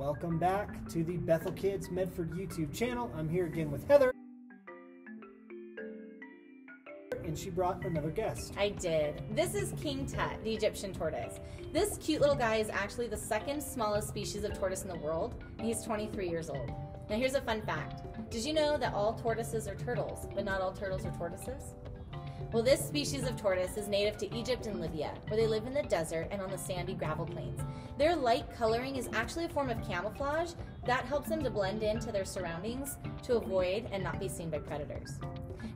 Welcome back to the Bethel Kids Medford YouTube channel. I'm here again with Heather. And she brought another guest. I did. This is King Tut, the Egyptian tortoise. This cute little guy is actually the second smallest species of tortoise in the world, he's 23 years old. Now, here's a fun fact Did you know that all tortoises are turtles, but not all turtles are tortoises? Well, this species of tortoise is native to Egypt and Libya, where they live in the desert and on the sandy gravel plains. Their light coloring is actually a form of camouflage that helps them to blend into their surroundings to avoid and not be seen by predators.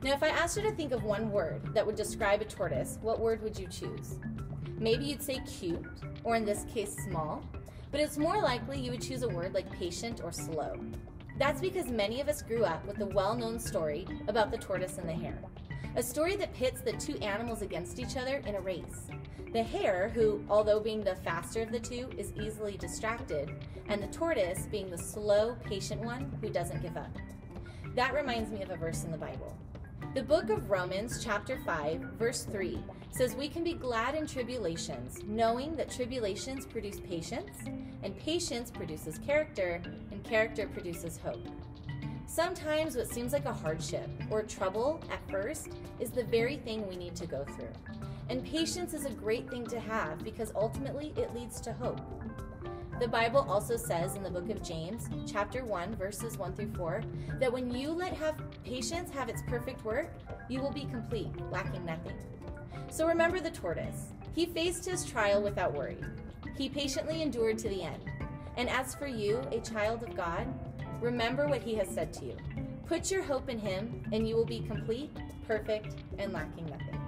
Now, if I asked you to think of one word that would describe a tortoise, what word would you choose? Maybe you'd say cute, or in this case, small, but it's more likely you would choose a word like patient or slow. That's because many of us grew up with the well known story about the tortoise and the hare a story that pits the two animals against each other in a race. The hare, who, although being the faster of the two, is easily distracted, and the tortoise, being the slow, patient one who doesn't give up. That reminds me of a verse in the Bible. The book of Romans, chapter 5, verse 3, says we can be glad in tribulations, knowing that tribulations produce patience, and patience produces character, character produces hope. Sometimes what seems like a hardship or trouble at first is the very thing we need to go through. And patience is a great thing to have because ultimately it leads to hope. The Bible also says in the book of James, chapter 1, verses 1 through 4, that when you let have patience have its perfect work, you will be complete, lacking nothing. So remember the tortoise. He faced his trial without worry. He patiently endured to the end. And as for you, a child of God, Remember what he has said to you. Put your hope in him, and you will be complete, perfect, and lacking nothing.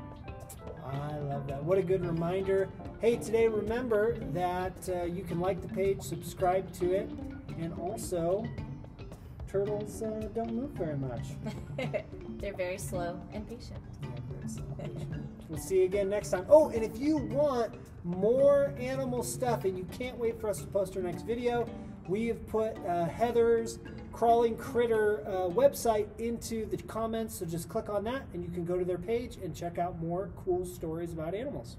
I love that. What a good reminder. Hey, today remember that uh, you can like the page, subscribe to it, and also turtles uh, don't move very much. They're very slow and patient. We'll see you again next time. Oh, and if you want more animal stuff and you can't wait for us to post our next video, we have put uh, Heather's Crawling Critter uh, website into the comments, so just click on that and you can go to their page and check out more cool stories about animals.